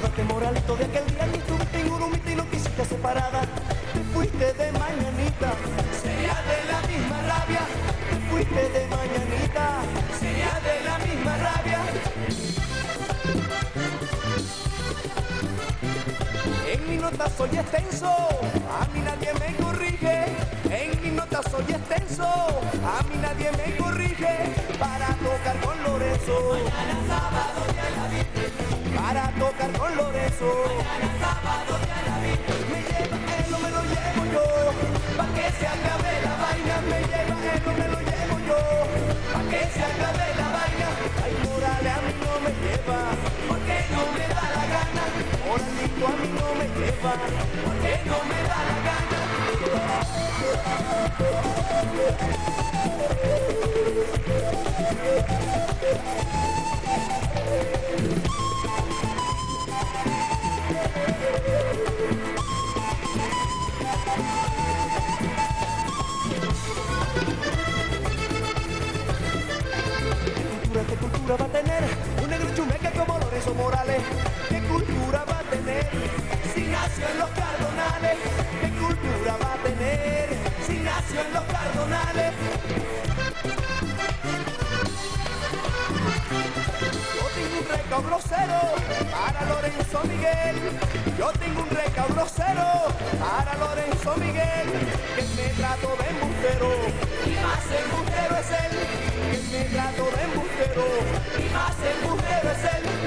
recuerdo de aquel día que estuviste en Urumita y no quisiste separada. Te fuiste de mañanita, sería de la misma rabia. Te fuiste de mañanita, sería de la misma rabia. En mi nota soy extenso, a mí nadie me corrige. En mi nota soy extenso, a mí nadie me corrige. Para tocar con Lorenzo, Con Lorenzo, mañana sábado ya la vi. Me lleva él o me lo llevo yo, pa' que se acabe la vaina. Me lleva él o me lo llevo yo, pa' que se acabe la vaina. Ay, Morales a mí no me lleva, porque no me da la gana. Moralito a mí no me lleva, porque no me da la gana. Morales? ¿Qué cultura va a tener si nació en los cardonales? ¿Qué cultura va a tener si nació en los cardonales? Yo tengo un recao grosero para Lorenzo Miguel. Yo tengo un recao grosero para Lorenzo Miguel. Que me trato de embustero y más embustero es él. Que me trato de embustero y más embustero es él.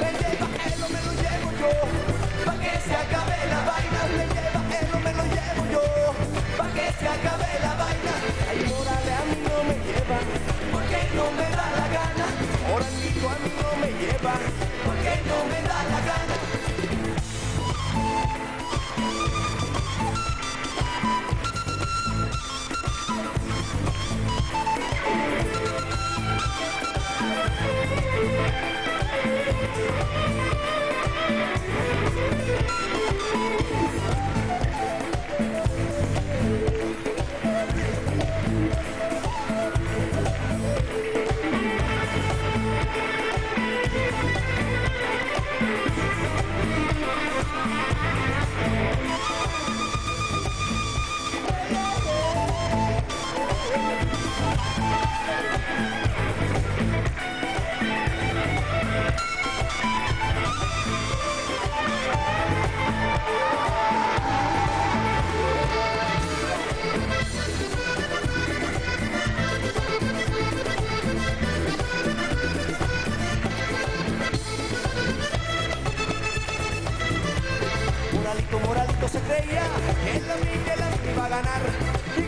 Y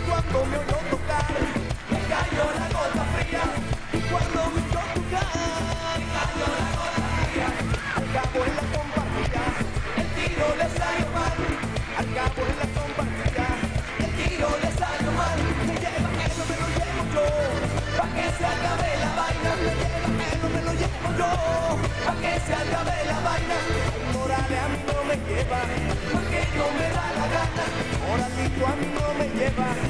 cuando me oyó tocar, me cayó la gota fría. Y cuando me oyó tocar, me cayó la gota fría. Al cabo en la compartida, el tiro le salió mal. Al cabo en la compartida, el tiro le salió mal. Me lleva eso, me lo llevo yo. Pa' que se acabe la vaina. Me lleva eso, me lo llevo yo. Pa' que se acabe la vaina. Morales a mí no me lleva, No me lleva,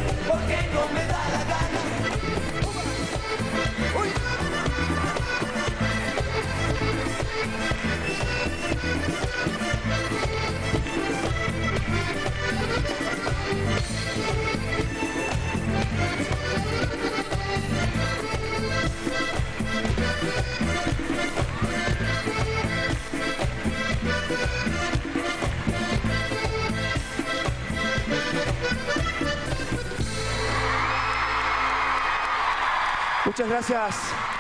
Muchas gracias.